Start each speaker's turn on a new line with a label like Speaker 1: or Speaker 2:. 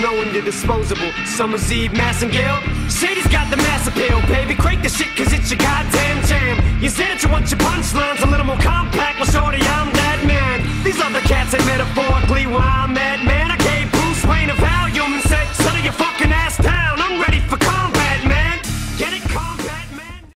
Speaker 1: Knowing you're disposable. Summer's Eve, Massengill. Shady's got the mass appeal, baby. Crank the shit, cause it's your goddamn jam. You said that you want your punchlines a little more compact. Well, shorty, I'm that man. These other cats ain't metaphorically where I'm at, man.